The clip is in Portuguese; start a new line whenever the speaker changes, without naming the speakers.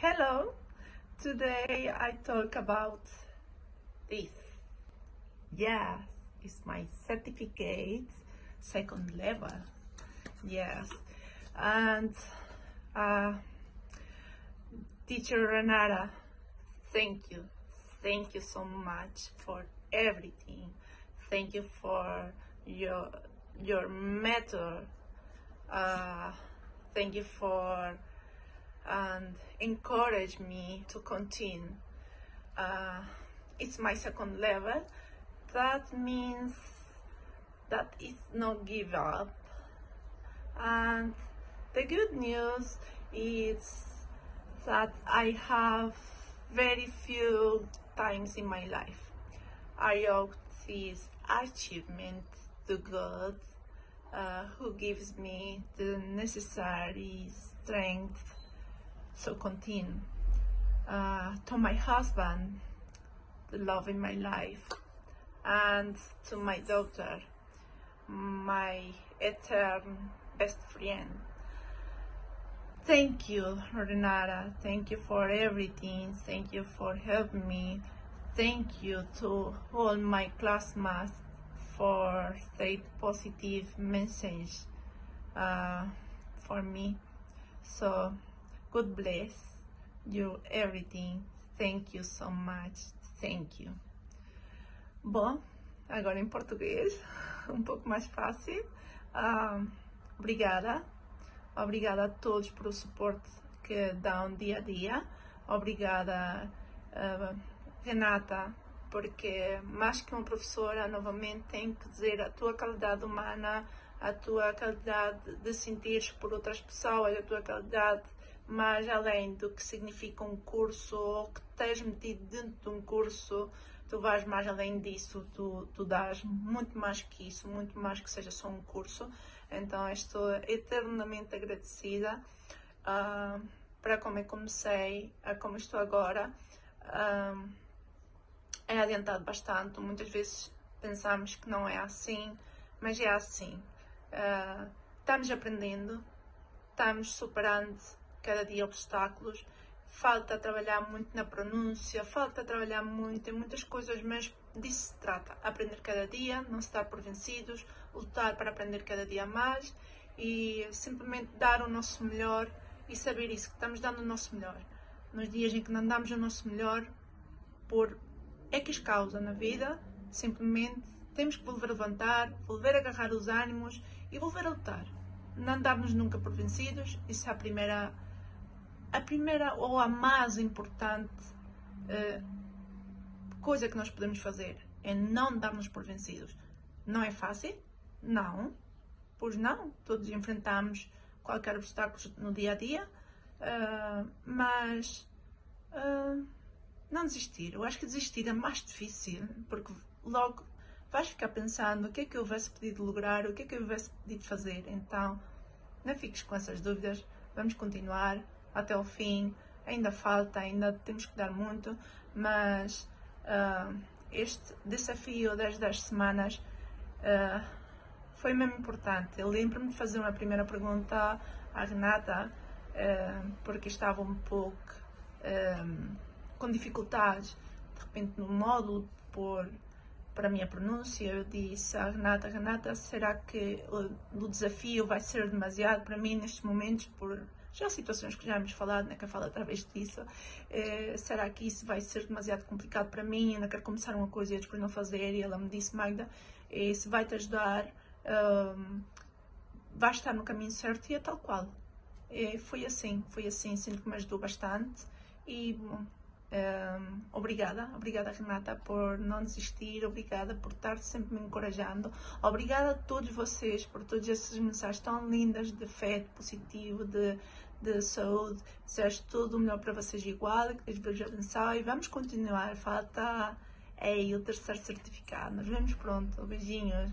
Hello, today I talk about this. Yes, it's my certificate, second level. Yes, and uh, teacher Renata, thank you, thank you so much for everything. Thank you for your your method. Uh, thank you for and encourage me to continue. Uh, it's my second level. That means that it's not give up. And the good news is that I have very few times in my life I owe this achievement to God uh, who gives me the necessary strength so continue. Uh, to my husband, the love in my life, and to my daughter, my eternal best friend. Thank you, Renata. Thank you for everything. Thank you for helping me. Thank you to all my classmates for say positive message uh, for me. So God bless you everything. Thank you so much. Thank you. Bom, agora em português, um pouco mais fácil. Uh, obrigada. Obrigada a todos pelo suporte que dão dia a dia. Obrigada, uh, Renata, porque mais que uma professora, novamente tenho que dizer a tua qualidade humana, a tua qualidade de sentir por outras pessoas, a tua qualidade mais além do que significa um curso ou que estás metido dentro de um curso, tu vais mais além disso, tu, tu dás muito mais que isso, muito mais que seja só um curso. Então estou eternamente agradecida uh, para como eu comecei, a como estou agora. Uh, é adiantado bastante, muitas vezes pensamos que não é assim, mas é assim. Uh, estamos aprendendo, estamos superando cada dia obstáculos, falta trabalhar muito na pronúncia, falta trabalhar muito em muitas coisas, mas disso se trata. Aprender cada dia, não estar por vencidos, lutar para aprender cada dia mais e simplesmente dar o nosso melhor e saber isso, que estamos dando o nosso melhor. Nos dias em que não damos o nosso melhor, por X causa na vida, simplesmente temos que volver a levantar, volver a agarrar os ânimos e volver a lutar. Não darmos nunca por vencidos, isso é a primeira a primeira ou a mais importante uh, coisa que nós podemos fazer é não darmos por vencidos. Não é fácil? Não. Pois não. Todos enfrentamos qualquer obstáculo no dia a dia, uh, mas uh, não desistir. Eu acho que desistir é mais difícil, porque logo vais ficar pensando o que é que eu houvesse podido lograr, o que é que eu houvesse podido fazer. Então, não fiques com essas dúvidas, vamos continuar até o fim. Ainda falta, ainda temos que dar muito, mas uh, este desafio das 10 semanas uh, foi mesmo importante. Eu lembro-me de fazer uma primeira pergunta à Renata, uh, porque estava um pouco com dificuldades, de repente no módulo, por para a minha pronúncia, eu disse à Renata, Renata, será que o, o desafio vai ser demasiado para mim nestes momentos por já situações que já hemos falado, né, que eu falo através disso, eh, será que isso vai ser demasiado complicado para mim? Ainda quero começar uma coisa e depois não fazer. E ela me disse, Magda, isso vai te ajudar, um, vai estar no caminho certo e é tal qual. E foi assim, foi assim, sinto que me ajudou bastante e bom, um, obrigada, obrigada Renata por não desistir, obrigada por estar sempre me encorajando, obrigada a todos vocês por todas essas mensagens tão lindas de fé, de positivo, de, de saúde. Desejo tudo o melhor para vocês igual, que Deus vos abençoe e vamos continuar. Falta é o terceiro certificado. Nos vemos pronto. Beijinhos.